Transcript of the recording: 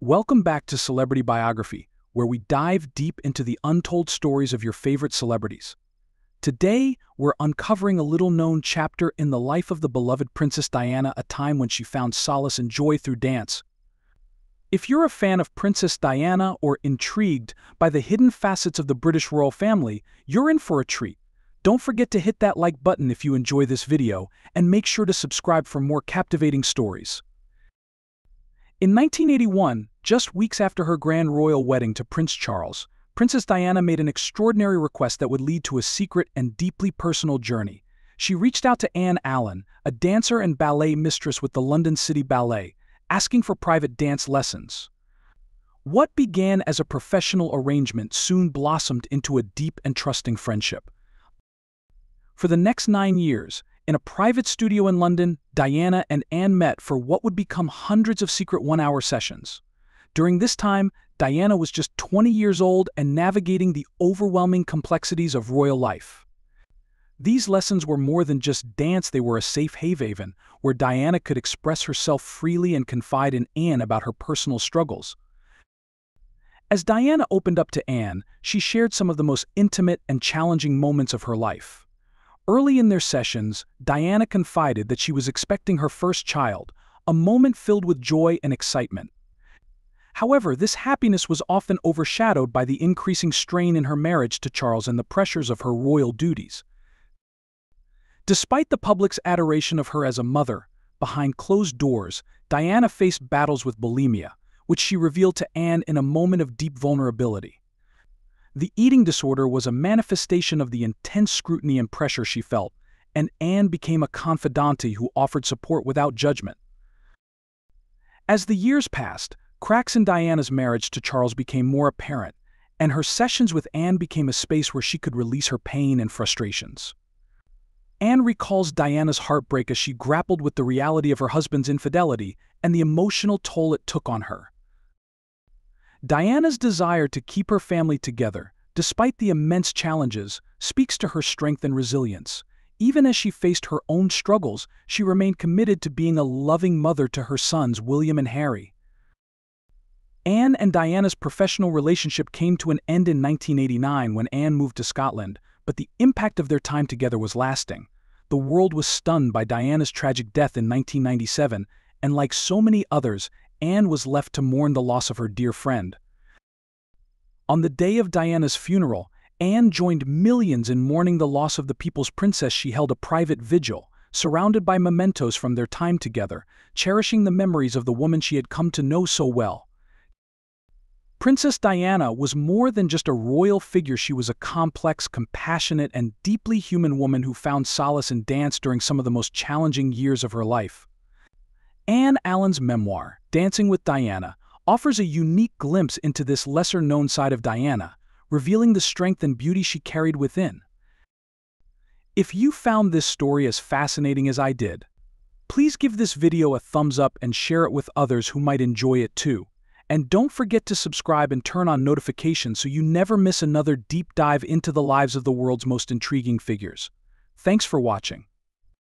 Welcome back to Celebrity Biography, where we dive deep into the untold stories of your favorite celebrities. Today, we're uncovering a little known chapter in the life of the beloved Princess Diana, a time when she found solace and joy through dance. If you're a fan of Princess Diana or intrigued by the hidden facets of the British royal family, you're in for a treat. Don't forget to hit that like button if you enjoy this video, and make sure to subscribe for more captivating stories. In 1981, just weeks after her grand royal wedding to Prince Charles, Princess Diana made an extraordinary request that would lead to a secret and deeply personal journey. She reached out to Anne Allan, a dancer and ballet mistress with the London City Ballet, asking for private dance lessons. What began as a professional arrangement soon blossomed into a deep and trusting friendship. For the next nine years, in a private studio in London, Diana and Anne met for what would become hundreds of secret one-hour sessions. During this time, Diana was just 20 years old and navigating the overwhelming complexities of royal life. These lessons were more than just dance, they were a safe haven where Diana could express herself freely and confide in Anne about her personal struggles. As Diana opened up to Anne, she shared some of the most intimate and challenging moments of her life. Early in their sessions, Diana confided that she was expecting her first child, a moment filled with joy and excitement. However, this happiness was often overshadowed by the increasing strain in her marriage to Charles and the pressures of her royal duties. Despite the public's adoration of her as a mother, behind closed doors, Diana faced battles with bulimia, which she revealed to Anne in a moment of deep vulnerability. The eating disorder was a manifestation of the intense scrutiny and pressure she felt, and Anne became a confidante who offered support without judgment. As the years passed, cracks in Diana's marriage to Charles became more apparent, and her sessions with Anne became a space where she could release her pain and frustrations. Anne recalls Diana's heartbreak as she grappled with the reality of her husband's infidelity and the emotional toll it took on her. Diana's desire to keep her family together, despite the immense challenges, speaks to her strength and resilience. Even as she faced her own struggles, she remained committed to being a loving mother to her sons, William and Harry. Anne and Diana's professional relationship came to an end in 1989 when Anne moved to Scotland, but the impact of their time together was lasting. The world was stunned by Diana's tragic death in 1997, and like so many others, Anne was left to mourn the loss of her dear friend. On the day of Diana's funeral, Anne joined millions in mourning the loss of the people's princess. She held a private vigil, surrounded by mementos from their time together, cherishing the memories of the woman she had come to know so well. Princess Diana was more than just a royal figure, she was a complex, compassionate, and deeply human woman who found solace in dance during some of the most challenging years of her life. Anne Allan's memoir, Dancing with Diana, offers a unique glimpse into this lesser-known side of Diana, revealing the strength and beauty she carried within. If you found this story as fascinating as I did, please give this video a thumbs up and share it with others who might enjoy it too. And don't forget to subscribe and turn on notifications so you never miss another deep dive into the lives of the world's most intriguing figures. Thanks for watching.